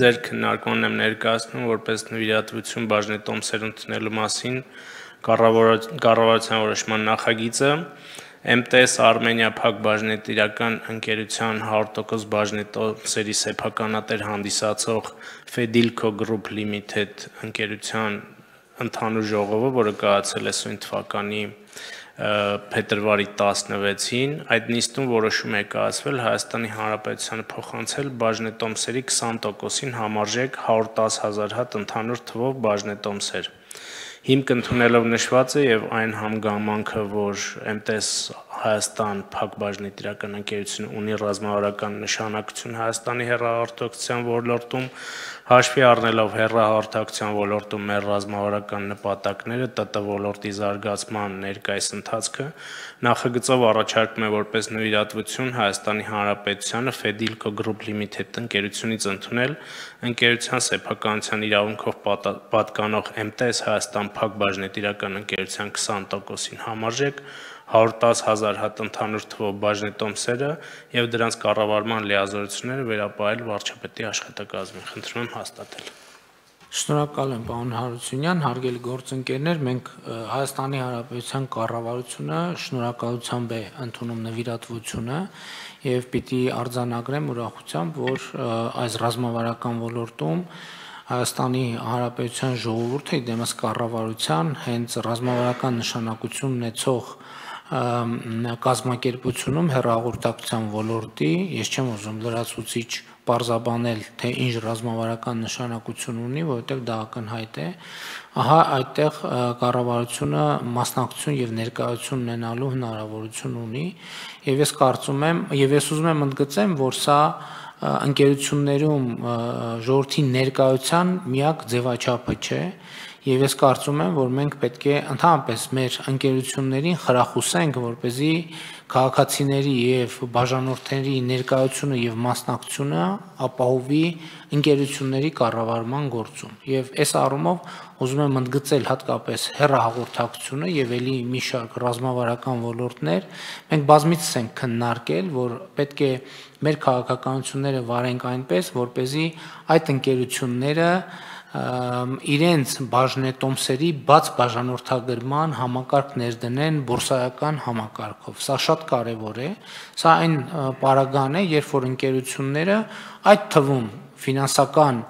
Ձեր քննարկումն եմ ներկայացնում որպես նվիրատվություն բաժնետոմսեր ընդունելու մասին կառավարության որոշման նախագիծը MTS Armenia Փակ բաժնետիրական ընկերության 100% բաժնետոմսերի սեփականատեր հանդիսացող Fedilco Group Limited ընկերության ընդհանուր ժողովը, որը կայացել է սույն թվականի փետրվարի 16-ին այդ նիստում որոշում է կայացվել Հայաստանի Հանրապետությանը փոխանցել բաժնետոմսերի 20%-ին համարժեք 110.000 հատ ընդհանուր թվով բաժնետոմսեր։ Հիմք ընդունելով նշվածը եւ այն հանգամանքը, որ MTS Հայաստան Փակ բաժնետիրական ընկերությունը ունի ռազմավարական նշանակություն Հայաստանի հեռահաղորդակցության ոլորտում, հաշվի առնելով հեռահաղորդակցության ոլորտում մեր ռազմավարական նպատակները, ՏՏ ոլորտի զարգացման ներկայիս ընթացքը, նախագծով առաջարկում է որպես նվիրատվություն Հայաստանի Հանրապետությանը Fedilco Group Limited ընկերությունից ընդունել ընկերության սեփականության իրավունքով պատկանող MTS Հայաստան Փակ բաժնետիրական ընկերության 20%-ին համարժեք 110000 հատ ընդհանուր թվով բաժնետոմսերը եւ դրանց կառավարման լիազորությունները վերապահել վարչապետի աշխատակազմին։ Խնդրում եմ հաստատել։ Շնորհակալ եմ, պարոն Հարությունյան, հարգելի գործընկերներ, մենք Հայաստանի Հանրապետության կառավարությունը շնորհակալությամբ է ընդունում նվիրատվությունը եւ պիտի արձանագրեմ ուրախությամբ, որ այս ռազմավարական ոլորտում Հայաստանի Հանրապետության ժողովուրդը դեմս կառավարության հենց ռազմավարական նշանակություն ունեցող կազմակերպությունում հերաղորդակցության ոլորտի, ես չեմ ուզում լրացուցիչ parzabanել, թե ինչ ռազմավարական նշանակություն ունի, որովհետև դա ակնհայտ է, ահա այդտեղ կառավարությունը մասնակցություն եւ ներկայություն ունենալու հնարավորություն ունի, եւ ես կարծում եմ, եւ ես ուզում եմ ընդգծեմ, որ սա ընկերություններում ժողովրդի ներկայության միակ ձևաչափը չէ, Եվ ես կարծում եմ, որ մենք պետք է ընդհանրապես մեր ընկերություններին խրախուսենք, որ เป զի քաղաքացիների եւ բաժանորդների ներկայությունը եւ մասնակցությունը ապահովի ընկերությունների կառավարման գործում։ Եվ այս առումով ուզում եմ ընդգծել հատկապես հերահաղորդակցությունը եւ ելի մի շարք ռազմավարական ոլորտներ։ Մենք բազմիցս ենք քննարկել, որ պետք է մեր քաղաքականությունները վարենք այնպես, որ เป զի այդ ընկերությունները իրենց բաժնետոմսերի բաց բաժանորդագրման համակարգ ներդնեն բորսայական համակարգով։ Սա շատ կարևոր է։ Սա այն պարագան է, երբ որ ընկերությունները այդ թվում ֆինանսական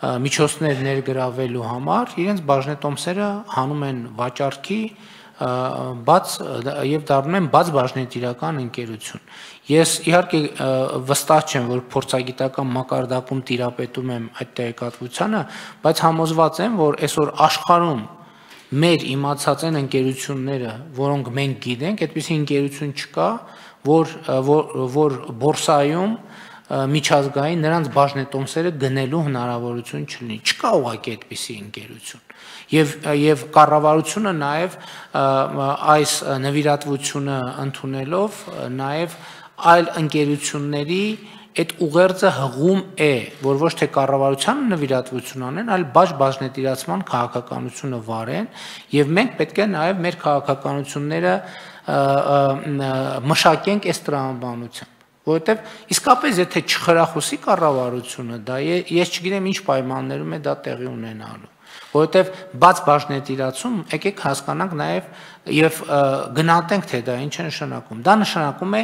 միջոցներ ներգրավելու համար իրենց բաժնետոմսերը հանում են վաճառքի բաց եւ դառնում են բաց բաժնետիրական ընկերություն։ Ես իհարկե վստահ չեմ, որ փորձագիտական մակարդակում տիրապետում եմ այդ տեղեկատվությանը, բայց համոզված եմ, որ այսօր աշխարհում մեր իմացած են ընկերությունները, որոնք մենք գիտենք, այդպիսի ընկերություն չկա, որ որ որ բորսայում միջազգային նրանց բաժնետոմսերը գնելու հնարավորություն չլինի։ Չկա ուղղակի այդպիսի ընկերություն։ Եվ եւ կառավարությունը նաեւ այս նվիրատվությունը ընդունելով նաեւ այլ ընկերությունների այդ ուղերձը հղում է, որ ոչ թե կառավարության նվիրատվություն անեն, այլ բաջ բաժնետիրացման քաղաքականությունը վարեն, եւ մենք պետք է նաեւ մեր քաղաքականությունները մշակենք այս տրամաբանությամբ որովհետև իսկապես եթե չխրախուսի կառավարությունը դա ես չգիտեմ ինչ պայմաններում է դա տեղի ունենալու որովհետև բաց բաժնետիրացում եկեք հասկանանք նաև եւ գնահատենք թե դա ինչ է նշանակում դա նշանակում է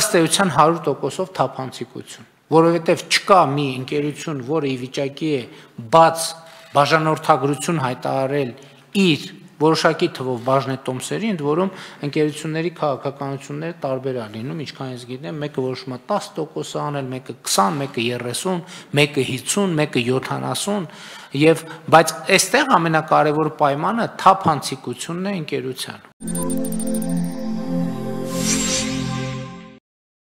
ըստ էության 100%-ով թափանցիկություն որովհետև չկա մի ընկերություն որը ի վիճակի է բաց բաժանորդագրություն հայտարարել իր որոշակի թվով բաժնետոմսերի, ընդ որում ընկերությունների քաղաքականությունները տարբեր է լինում, ինչքան ես գիտեմ, մեկը որոշում է 10% անել, մեկը 20, մեկը 30, մեկը 50, մեկը 70 եւ բայց այստեղ ամենակարևոր պայմանը թափանցիկությունն է ընկերության։